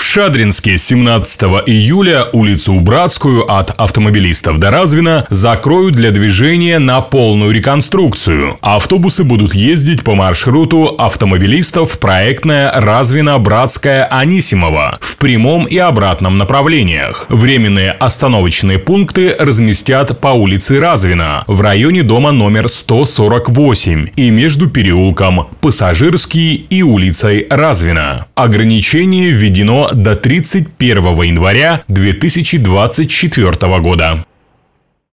В Шадринске 17 июля улицу Братскую от автомобилистов до Развина закроют для движения на полную реконструкцию. Автобусы будут ездить по маршруту автомобилистов проектная Развина-Братская Анисимова в прямом и обратном направлениях. Временные остановочные пункты разместят по улице Развина в районе дома номер 148 и между переулком Пассажирский и улицей Развина. Ограничение введено до 31 января 2024 года.